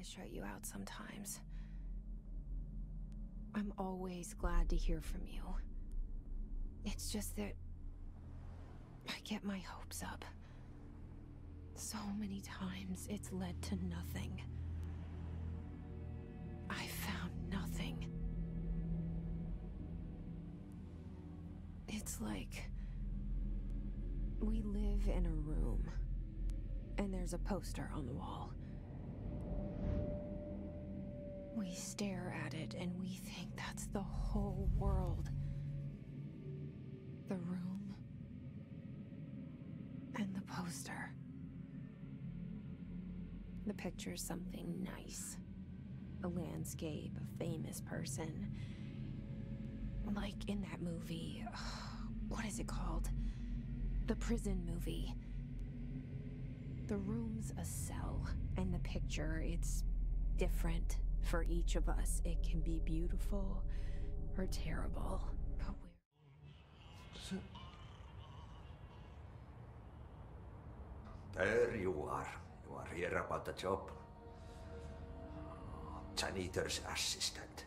I shut you out sometimes. I'm always glad to hear from you. It's just that I get my hopes up. So many times it's led to nothing. I found nothing. It's like we live in a room, and there's a poster on the wall. We stare at it and we think that's the whole world. The room and the poster. The picture's something nice. A landscape, a famous person. Like in that movie. What is it called? The prison movie. The room's a cell, and the picture, it's different for each of us. It can be beautiful or terrible. But we're There you are. You are here about the job. Janitor's assistant.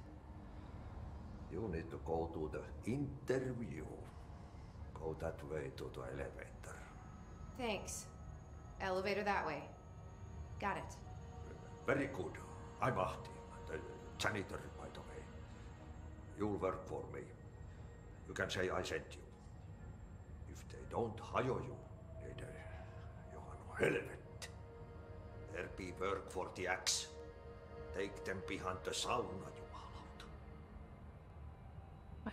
You need to go to the interview. Go that way to the elevator. Thanks. Elevator that way. Got it. Very good. I'm Ahti, the janitor, by the way. You'll work for me. You can say I sent you. If they don't hire you, niin de, uh, Johan helvet. There be work for the axe. Take them behind the sauna, jumalauta.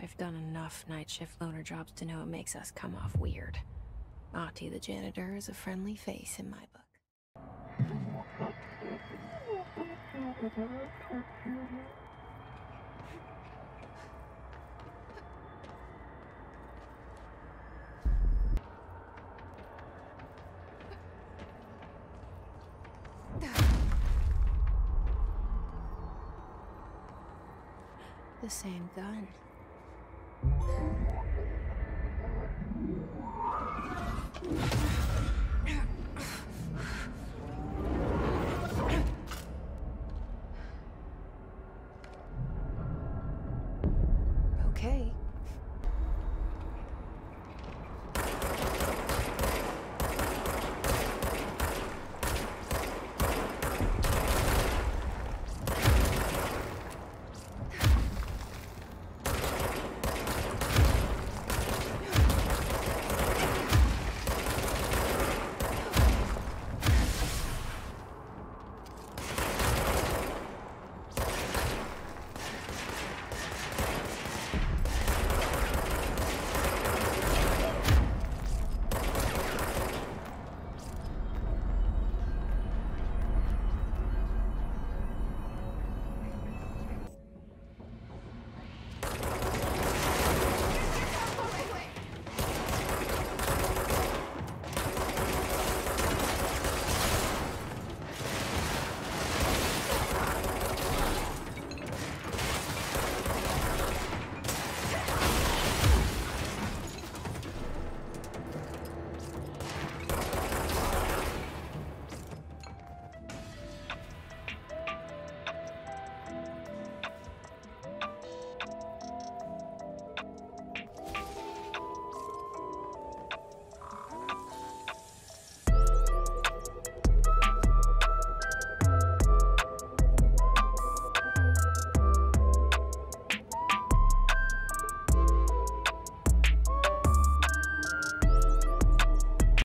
I've done enough night shift loner jobs to know it makes us come off weird. Ahti the janitor is a friendly face in my book. The same gun.